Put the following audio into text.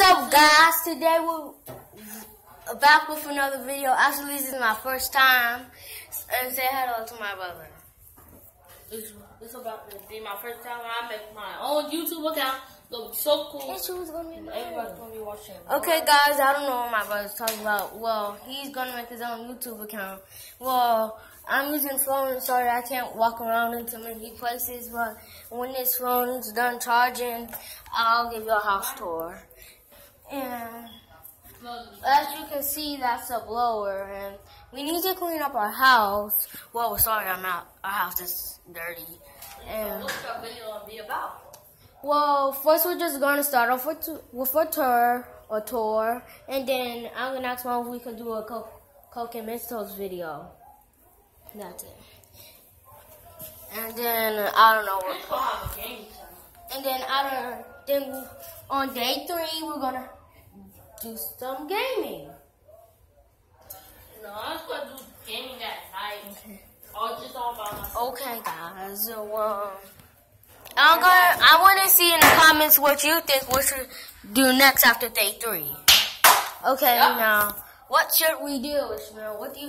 What's up, guys? Today we're back with another video. Actually, this is my first time. And say hello to my brother. This, this about to be my first time I make my own YouTube account. It's so cool. And she was gonna be everybody's gonna be watching. Okay, guys, I don't know what my brother's talking about. Well, he's gonna make his own YouTube account. Well, I'm using phone, sorry I can't walk around into many places, but when this phone's done charging, I'll give you a house tour. And as you can see, that's a blower, and we need to clean up our house. Well, sorry, I'm out. Our house is dirty. And What's your video gonna be about? well, first we're just gonna start off with with a tour, a tour, and then I'm gonna ask mom if we can do a Coke, Coke and Mentos video. That's it. And then I don't know. What, gonna have a game time. and then I don't. Then on day three we're gonna do some gaming. No, I'm just gonna do gaming at night. Or just all by myself. Okay, guys. So, um, I'm gonna. I want to see in the comments what you think we should do next after day three. Okay, Yep. now what should we do, Ishmael? What do you?